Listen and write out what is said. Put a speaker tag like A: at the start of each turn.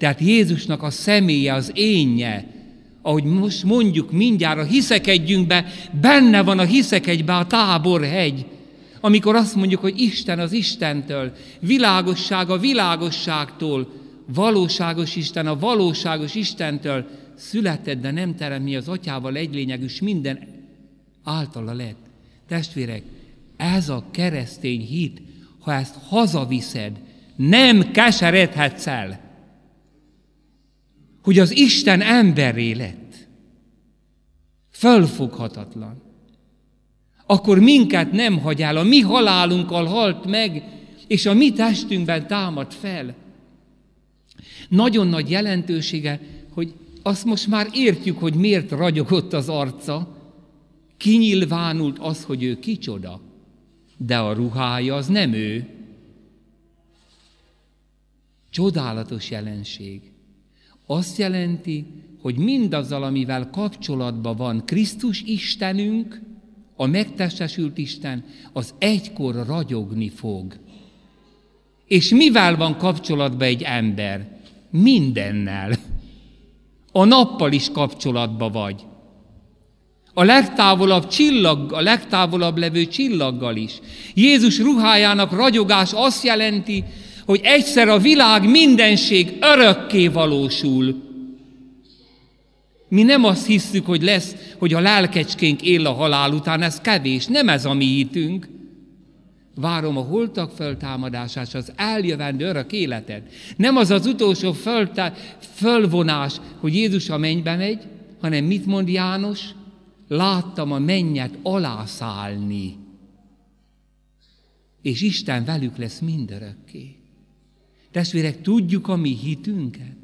A: Tehát Jézusnak a személye, az énje, ahogy most mondjuk mindjárt a hiszekedjünkbe, benne van a hiszekedjbe a táborhegy, amikor azt mondjuk, hogy Isten az Istentől, világosság a világosságtól, valóságos Isten a valóságos Istentől született, de nem teremni az atyával egy lényegűs minden általa lett. Testvérek, ez a keresztény hit, ha ezt hazaviszed, nem keseredhetsz el, hogy az Isten emberé lett. Fölfoghatatlan. Akkor minket nem hagy el, a mi halálunkkal halt meg, és a mi testünkben támad fel. Nagyon nagy jelentősége, hogy azt most már értjük, hogy miért ragyogott az arca, kinyilvánult az, hogy ő kicsoda, de a ruhája az nem ő. Csodálatos jelenség. Azt jelenti, hogy mindazzal, amivel kapcsolatban van Krisztus Istenünk, a megtestesült Isten, az egykor ragyogni fog. És mivel van kapcsolatban egy ember? Mindennel. A nappal is kapcsolatba vagy. A legtávolabb csillag, a legtávolabb levő csillaggal is. Jézus ruhájának ragyogás azt jelenti, hogy egyszer a világ mindenség örökké valósul. Mi nem azt hiszük, hogy lesz, hogy a lelkecskénk él a halál után, ez kevés, nem ez a mi hitünk. Várom a holtak föltámadását, az eljövendő örök életet. Nem az az utolsó föltá- fölvonás, hogy Jézus a mennybe megy, hanem mit mond János? Láttam a mennyet alászállni. És Isten velük lesz mindörökké. Testvérek, tudjuk a mi hitünket?